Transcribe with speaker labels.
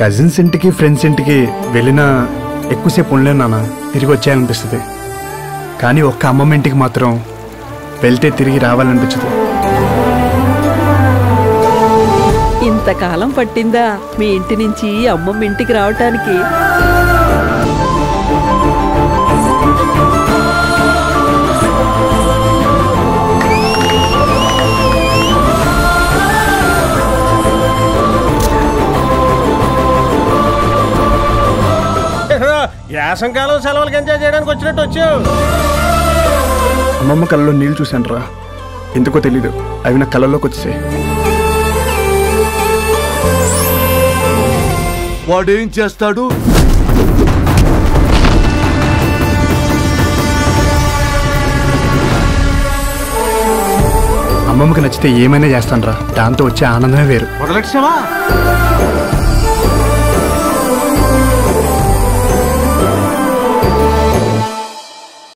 Speaker 1: Cousins ఇంటికి friends ఇంటికి వెళ్ళినా ఎక్కువసేపు ఉండలేను నాన్న. తిరిగి వచ్చాయనిపిస్తుంది కానీ ఒక్క అమ్మమ్మ ఇంటికి మాత్రం వెళ్తే తిరిగి రావాలనిపించదు.
Speaker 2: ఇంతకాలం పట్టిందా మీ ఇంటి నుంచి అమ్మమ్మ ఇంటికి రావటానికి?
Speaker 3: యాసంకాలం సెలవులకి ఎంజాయ్ చేయడానికి వచ్చినట్టు వచ్చావు.
Speaker 1: అమ్మమ్మ కళ్ళలో నీళ్ళు చూశాను రా ఎందుకో తెలీదు. అవి నా కళ్ళలోకి వచ్చేసాయి
Speaker 4: వాడేం చేస్తాడు?
Speaker 1: అమ్మమ్మకి నచ్చితే ఏమైనా చేస్తాను రా దాంతో వచ్చే ఆనందమే వేరు.
Speaker 4: మొదలెట్టావా